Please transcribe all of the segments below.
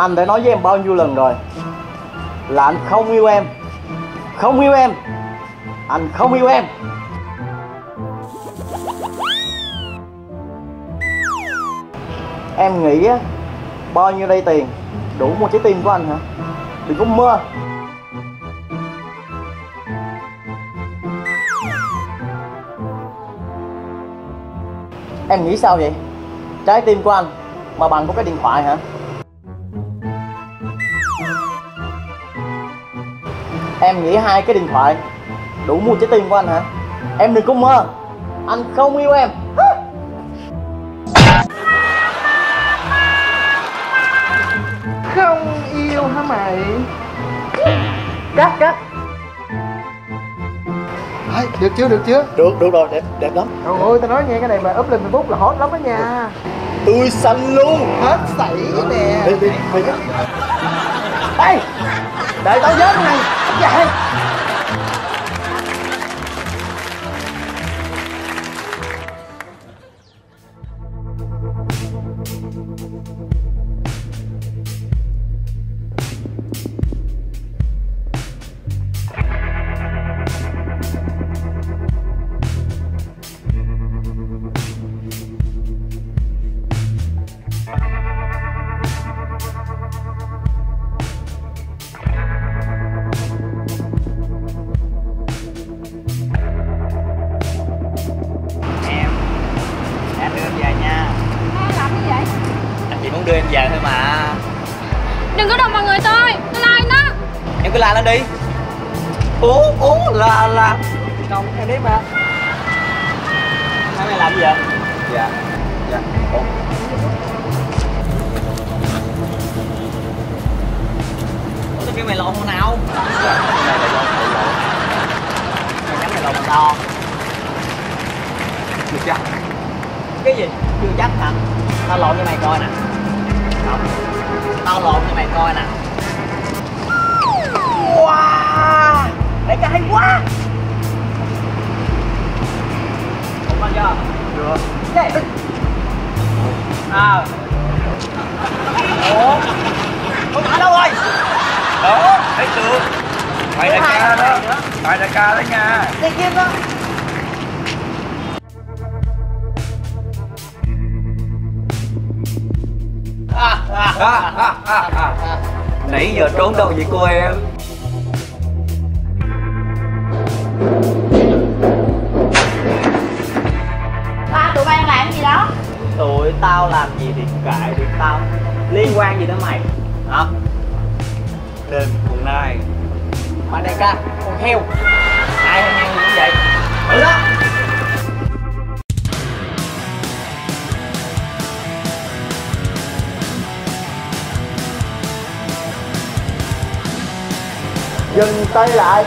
Anh đã nói với em bao nhiêu lần rồi? Là anh không yêu em. Không yêu em. Anh không yêu em. Em nghĩ á, Bao nhiêu đây tiền? Đủ một trái tim của anh hả? Đừng có mơ. Em nghĩ sao vậy? Trái tim của anh Mà bằng có cái điện thoại hả? Em nghĩ hai cái điện thoại Đủ mua trái tim của anh hả? Em đừng có mơ. Anh không yêu em. Không yêu hả mày? Cắt cắt. Được chưa được chưa? Được được rồi đẹp đẹp lắm. Trời ơi tao nói nghe cái này mà up lên Facebook là hot lắm đó nha. Tôi xanh luôn. Hết sảy nè. Đi đi đi. Ê. Tao cái này vậy? Kêu mày lộn nào. Mày nhắm mày lộn to được chưa cái gì? Chưa chắc hả? Tao lộn cho mày coi nè. Không. Tao lộn cho mày coi nè. Wow! Đại ca hay quá. Không ăn chưa? Chưa Vậy. à. Ủa? Con nhỏ đâu rồi đó thấy chưa? Mày đại ca đó. Mày đại ca đó nha. Đi kia đó nãy giờ trốn đâu vậy cô em? Ba tụi bay làm gì đó? Tụi tao làm gì thì kệ tụi tao. Liên quan gì đến mày? Hả đêm quần nai. Mà đại ca, con heo. Ai hay ngang cũng vậy. Ừ đó. Dừng tay lại.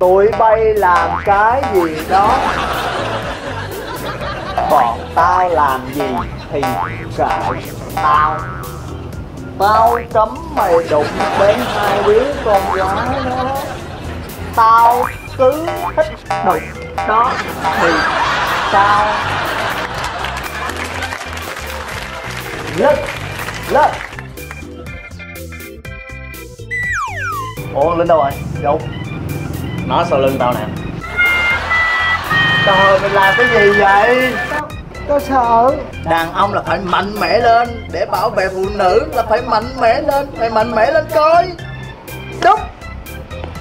Tụi bay làm cái gì đó? Bọn tao làm gì thì kệ tao. Tao cấm mày đụng đến hai đứa con gái đó. Tao cứ thích đụng đó thì sao Lên, lên Ủa lên đâu rồi? Đâu? Nó sau lưng tao nè. Trời mày làm cái gì vậy? Tao sợ. Đàn ông là phải mạnh mẽ lên Để bảo vệ phụ nữ là phải mạnh mẽ lên Mày mạnh mẽ lên coi. Đúng.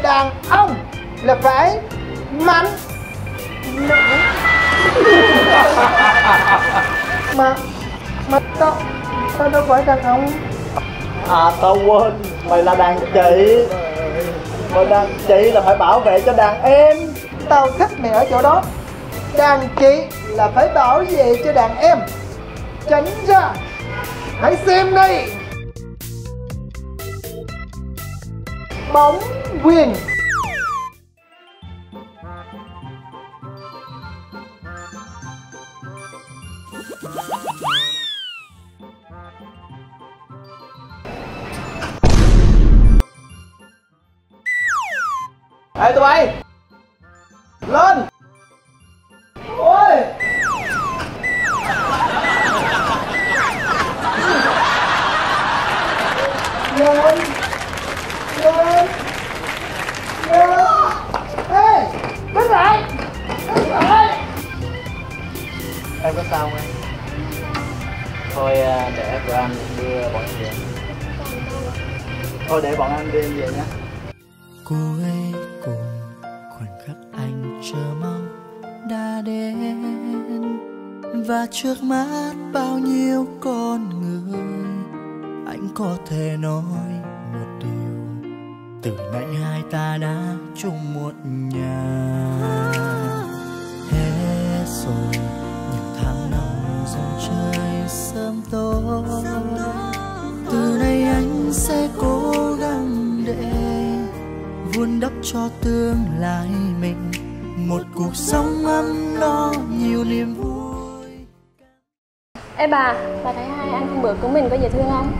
Đàn ông là phải mạnh mẽ. Mà Mà tao Tao đâu phải đàn ông. À tao quên Mày là đàn chị Mày đàn chị là phải bảo vệ cho đàn em, Tao thích mày ở chỗ đó. Đàn chị là phải bảo vệ cho đàn em. Tránh ra. Hãy xem đây. Bóng quyền. Ê tụi bay. Lên. Ôi. Lên. Lên. Lên. Ê đứng lại. Đứng lại. Em có sao không em? Thôi à, để tụi anh đưa bọn em về thôi để bọn anh đưa em về nhé. Cuối và trước mắt bao nhiêu con người, anh có thể nói một điều. Từ nay hai ta đã chung một nhà. Hết rồi, những tháng năm dòng trời sớm tối. Từ nay anh sẽ cố gắng để vun đắp cho tương lai mình. Một cuộc sống ấm no, nhiều niềm vui. Ê bà, bà thấy hai anh hôm bữa của mình có dễ thương không?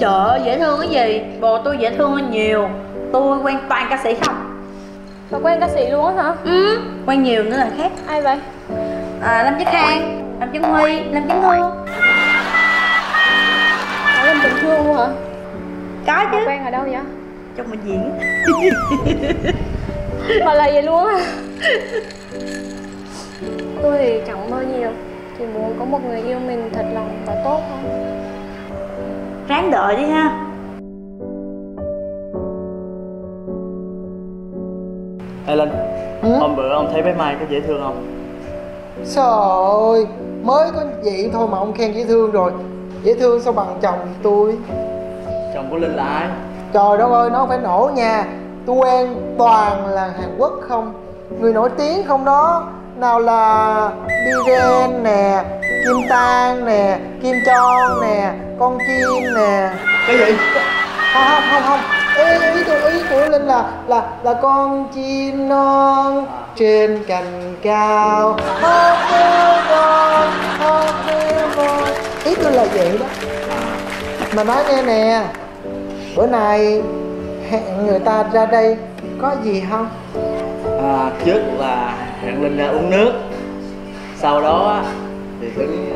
Trời ơi, dễ thương cái gì? Bồ tôi dễ thương hơn nhiều Tôi quen toàn ca sĩ không? Bà quen ca sĩ luôn á hả? Ừ, quen nhiều nữa là khác Ai vậy? à, Lâm Chí Khang, Lâm Chí Huy, Lâm Chí Hương Bà làm tình thương luôn hả? Có Bà chứ, quen ở đâu vậy? trong bệnh viện Bà là vậy luôn á Tôi thì chẳng mơ nhiều Chỉ muốn có một người yêu mình thật lòng và tốt thôi Ráng đợi đi ha. Ê Linh Ừ? hôm bữa ông thấy bé Mai có dễ thương không? Trời ơi, mới có vậy? Thôi mà ông khen dễ thương rồi. Dễ thương sao bằng chồng tôi? Chồng của Linh là ai? Trời đất ơi, nó phải nổ nha. Tôi quen toàn là Hàn Quốc không? Người nổi tiếng không đó Nào là Biren nè Kim Tan nè Kim Chon nè Con Kim nè. Cái gì? Không không không không. Ý, ý, tôi, ý của Linh là là là con chim non trên cành cao. Hót kêu con hót kêu con. Ý tôi là vậy đó. Mà nói nghe nè bữa nay hẹn người ta ra đây có gì không? À, trước là hẹn Linh ra uống nước. Sau đó thì tính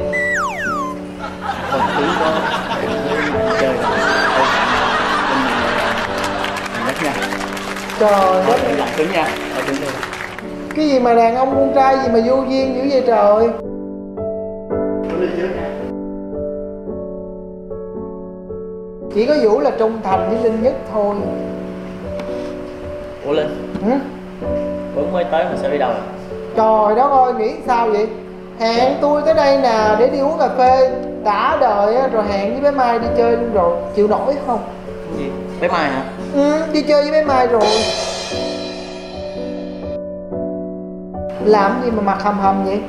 không tính có chơi. Nhắc nha trời đất. lặng cứng nha. Cái gì mà đàn ông con trai gì mà vô duyên dữ vậy trời? Trước nha chỉ có vũ là trung thành với linh nhất thôi. Ủa Linh? Ừ? bữa mới tới mà sao đi đâu Trời đất ơi, nghĩ sao vậy? Hẹn tôi tới đây nè để đi uống cà phê. Đã đời á, rồi hẹn với bé Mai đi chơi luôn rồi. Chịu nổi không? Gì? Bé Mai hả? Ừ, đi chơi với bé Mai rồi. Làm gì mà mặt hầm hầm vậy?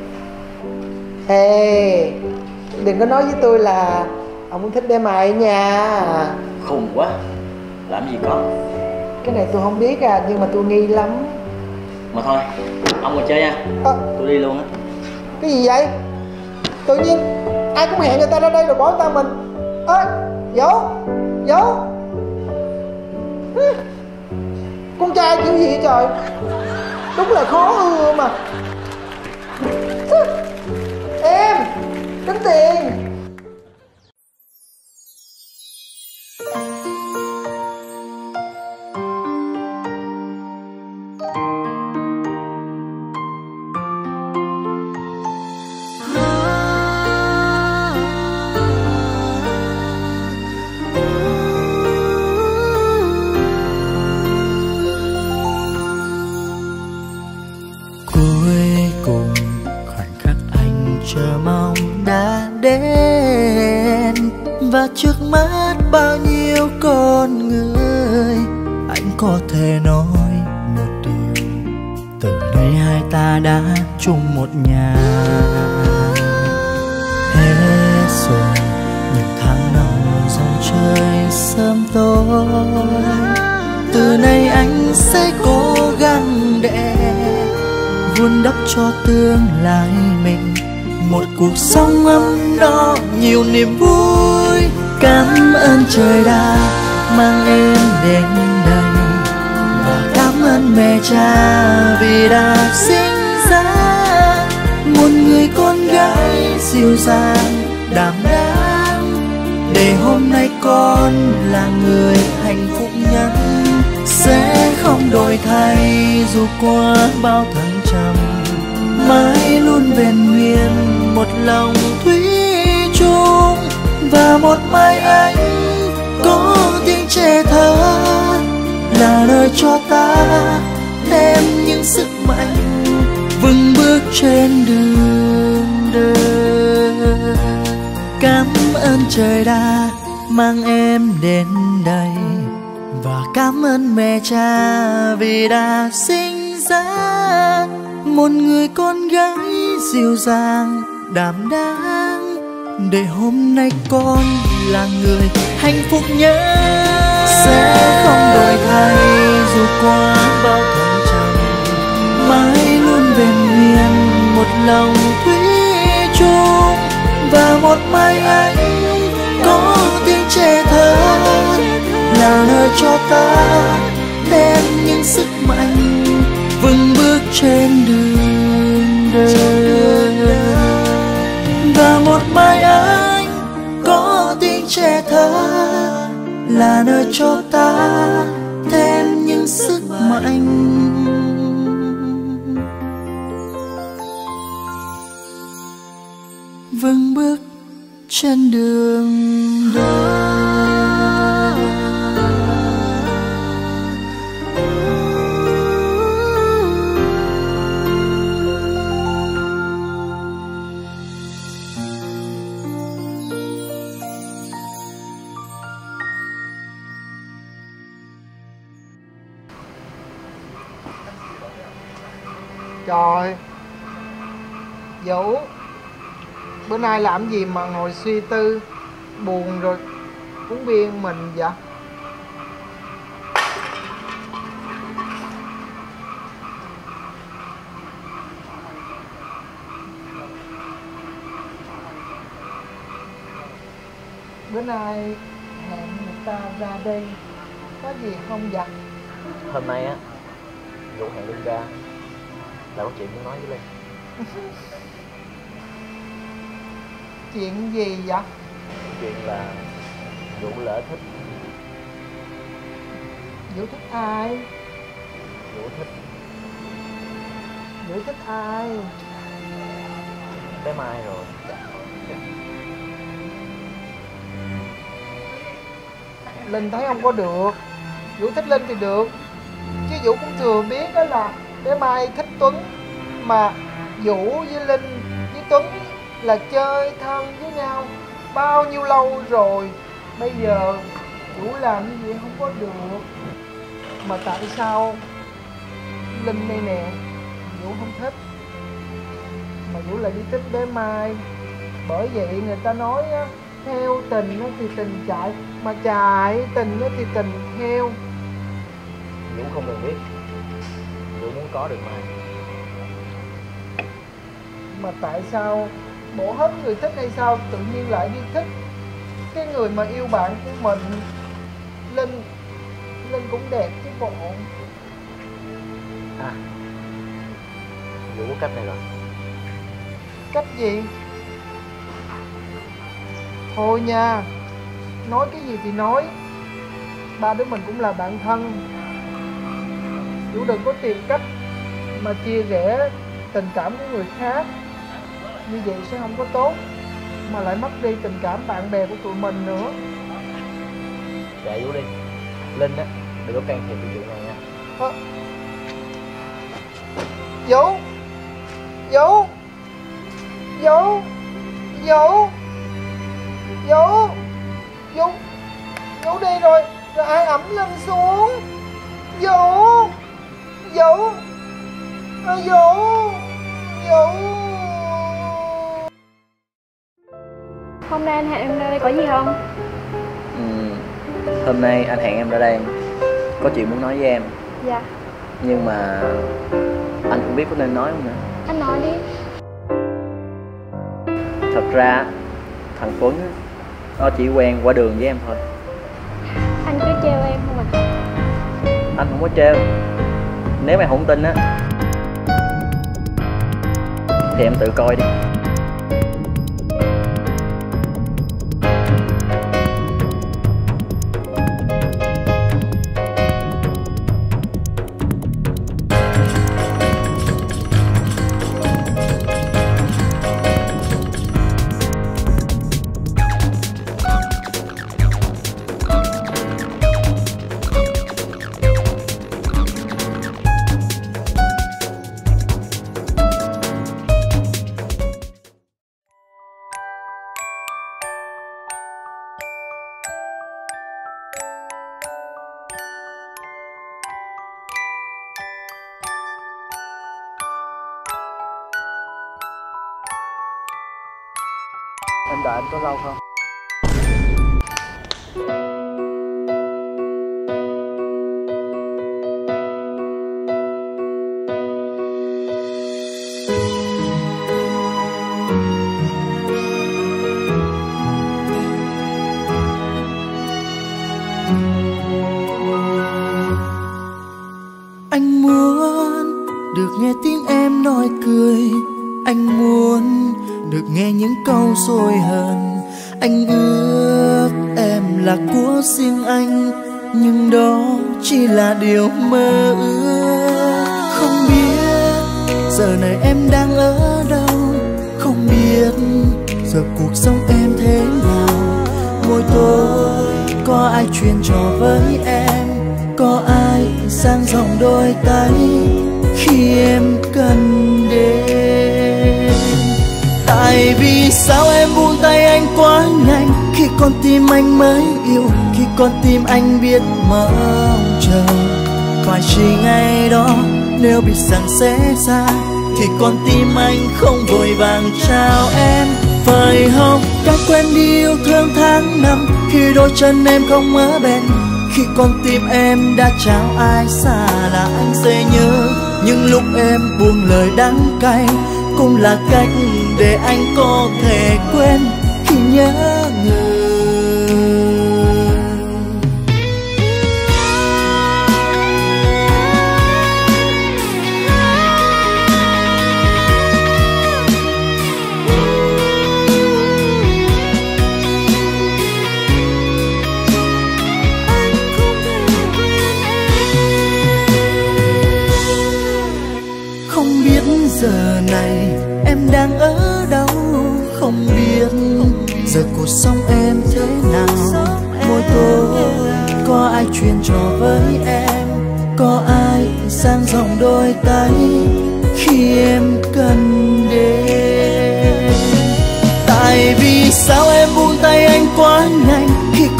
Ê, đừng có nói với tôi là Ông cũng thích bé Mai nha khùng quá. Làm gì có? Cái này tôi không biết à, nhưng mà tôi nghi lắm. Mà thôi ông ngồi chơi nha. Ơ, tôi đi luôn á. Cái gì vậy? Tự nhiên ai cũng hẹn người ta ra đây rồi bỏ người ta mình. Ơi dấu dấu Hứ, con trai kiểu gì vậy trời? Đúng là khó ưa mà. Em tính tiền mất bao nhiêu con người. Anh có thể nói một điều, từ nay hai ta đã chung một nhà. Hết rồi, những tháng năm dòng trời sớm tối. Từ nay anh sẽ cố gắng để vun đắp cho tương lai mình. Một cuộc sống ấm no, nhiều niềm vui cảm ơn trời đã mang em đến đây, và cảm ơn mẹ cha vì đã sinh ra. Một người con gái dịu dàng, đảm đang, để hôm nay con là người hạnh phúc nhất. Sẽ không đổi thay, dù qua bao thăng trầm, mãi luôn vẹn nguyên một lòng thủy chung và một mai anh có tiếng trẻ thơ là nơi cho ta. Thêm những sức mạnh vững bước trên đường đời. Cảm ơn trời đã mang em đến đây và cảm ơn mẹ cha vì đã sinh ra. Một người con gái dịu dàng đảm đang để hôm nay con là người hạnh phúc nhất. Sẽ không đổi thay, dù qua bao thăng trầm, mãi luôn bền nguyên một lòng thủy chung. Và một mai anh có tiếng trẻ thơ là nơi cho ta thêm những sức mạnh vững bước trên cho ta thêm những sức mạnh. Vững bước trên đường Trời Vũ, Bữa nay làm gì mà ngồi suy tư, Buồn rồi Uống bia mình vậy? Bữa nay hẹn người ta ra đi Có gì không vậy? Hôm nay á, Vũ hẹn Linh ra là có chuyện muốn nói với Linh Chuyện gì vậy? Chuyện là Vũ lỡ thích. Vũ thích ai? Vũ thích. Vũ thích ai? Bé Mai rồi. Linh thấy không có được. Vũ thích Linh thì được. Chứ Vũ cũng thừa biết đó là Bé Mai thích Tuấn, Mà Vũ với Linh với Tuấn là chơi thân với nhau Bao nhiêu lâu rồi? Bây giờ Vũ làm như vậy không có được. Mà tại sao Linh đây nè? Vũ không thích. Mà Vũ lại đi thích bé Mai. Bởi vậy người ta nói á, theo tình nó thì tình chạy, mà chạy tình nó thì tình theo. Vũ không cần biết. Vũ muốn có được Mai mà tại sao bỏ hết người thích hay sao tự nhiên lại đi thích cái người mà yêu bạn của mình? Linh linh cũng đẹp chứ bộ. À Vũ có cách này rồi. Cách gì? Thôi nha nói cái gì thì nói. Ba đứa mình cũng là bạn thân. Vũ đừng có tìm cách mà chia rẽ tình cảm của người khác như vậy sẽ không có tốt mà lại mất đi tình cảm bạn bè của tụi mình nữa. Kệ Vũ đi. Linh á Đừng có can thiệp cái chuyện này nha. Ờ. Vũ. Vũ. Vũ. Vũ. Vũ. Vũ. Vũ đi rồi Rồi ai ẩm lên xuống? Vũ. Vũ. À, Vũ. Vũ Hôm nay anh hẹn em ra đây có gì không? ừ. Hôm nay anh hẹn em ra đây Có chuyện muốn nói với em. Dạ. Nhưng mà Anh không biết có nên nói không nữa. Anh nói đi. Thật ra Thằng Tuấn Nó chỉ quen qua đường với em thôi. Anh cứ trêu em không à? Anh không có trêu. Nếu mày không tin á thì em tự coi đi anh muốn được nghe những câu sôi hờn. Anh ước em là của riêng anh, nhưng đó chỉ là điều mơ ước. Không biết giờ này em đang ở đâu, không biết giờ cuộc sống em thế nào. Mỗi tối có ai truyền trò với em, có ai sang dòng đôi tay khi em cần vì sao em buông tay anh quá nhanh? Khi con tim anh mới yêu, khi con tim anh biết mong chờ. Phải chỉ ngày đó, nếu biết rằng sẽ xa thì con tim anh không vội vàng trao em. Phải không cách quen đi yêu thương tháng năm, khi đôi chân em không ở bên khi con tim em đã trao ai xa là anh sẽ nhớ. Nhưng lúc em buông lời đắng cay, cũng là cách để anh có thể quên khi nhớ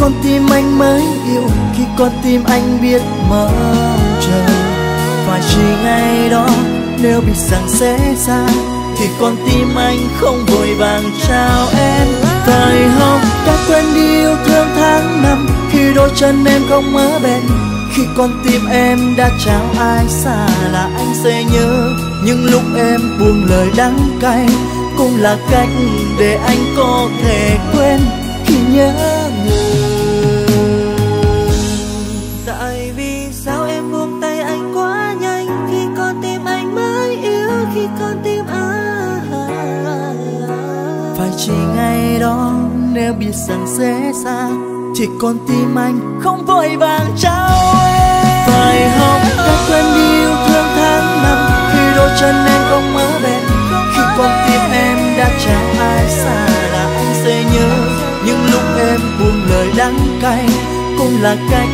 con tim anh mới yêu khi con tim anh biết mong chờ. Phải chỉ ngày đó, nếu biết rằng sẽ xa thì con tim anh không vội vàng trao em. Thời học đã quên đi yêu thương tháng năm, khi đôi chân em không ở bên khi con tim em đã trao ai xa là anh sẽ nhớ. Nhưng lúc em buông lời đắng cay, cũng là cách để anh có thể quên. Khi nhớ nếu biết rằng sẽ xa thì con tim anh không vội vàng trao em phải học cách quên đi yêu thương tháng năm, khi đôi chân em không ở bên khi con tim em đã trao ai xa là anh sẽ nhớ. Nhưng lúc em buông lời đắng cay, cũng là cách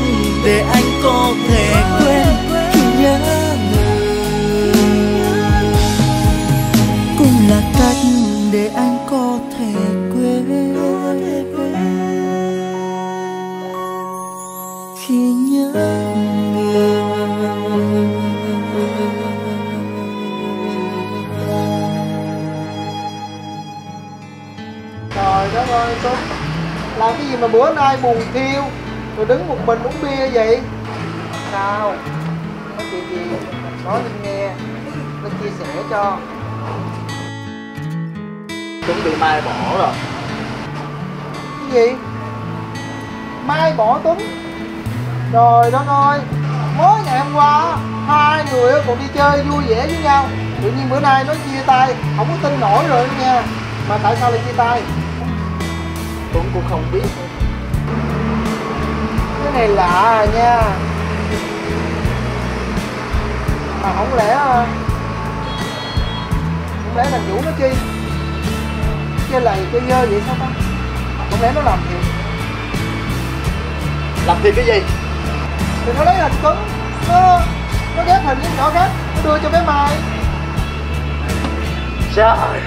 nay buồn thiêu Rồi đứng một mình uống bia vậy? Sao? Có chuyện gì? Nói Linh nghe. Linh chia sẻ cho. Tuấn bị Mai bỏ rồi. Cái gì? Mai bỏ Tuấn. Trời đất ơi Mới ngày hôm qua hai người á còn đi chơi vui vẻ với nhau. Tự nhiên bữa nay nói chia tay không có tin nổi rồi đó nha. Mà tại sao lại chia tay? Tuấn cũng không biết. Cái này lạ à nha. Mà không lẽ à, không lẽ thằng Vũ nó chi chơi lầy chơi dơ vậy sao ta? Không lẽ nó làm thiệt? Làm thiệt cái gì? Thì nó lấy hình Tuấn nó nó ghép hình với nhỏ khác nó đưa cho bé Mai. Trời.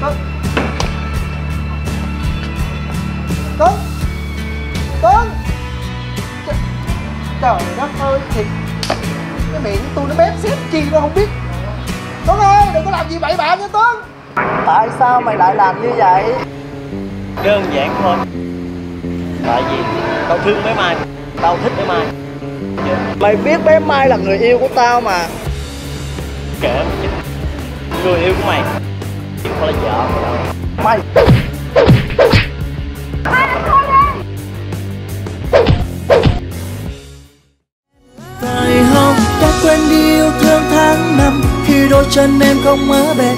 Tuấn. Tuấn Ch- Trời đất ơi thiệt. Cái miệng tôi nó bép xếp chi nó không biết. Tuấn ơi đừng có làm gì bậy bạ nha Tuấn tại sao mày lại làm như vậy? Đơn giản thôi. Tại vì tao thương bé mai. Tao thích bé mai. Mày biết bé mai là người yêu của tao mà. Kệ người yêu của mày chứ không phải là vợ mày đâu mày Khi chân em không ở bên?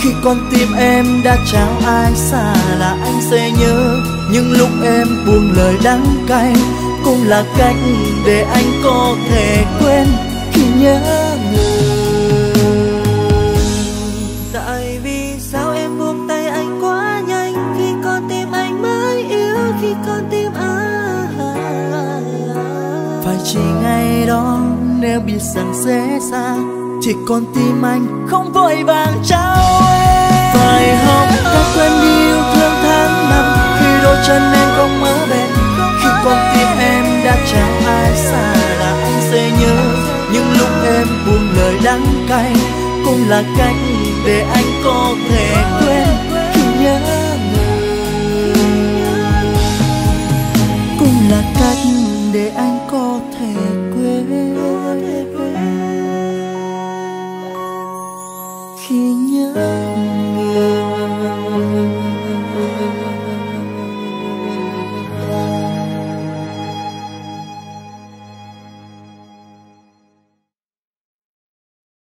Khi con tim em đã trao ai xa là anh sẽ nhớ. Nhưng lúc em buông lời đắng cay, Cũng là cách để anh có thể quên. Khi nhớ người. Tại vì sao em buông tay anh quá nhanh? Khi con tim anh mới yêu Khi con tim anh. Phải chỉ ngày đó, nếu biết rằng sẽ xa chỉ còn tim anh, không vội vàng trao em. Phải học đã quên đi yêu thương tháng năm, khi đôi chân em không ở bên khi con tim em đã trao ai xa là anh sẽ nhớ. Nhưng lúc em buông lời đắng cay, cũng là cách để anh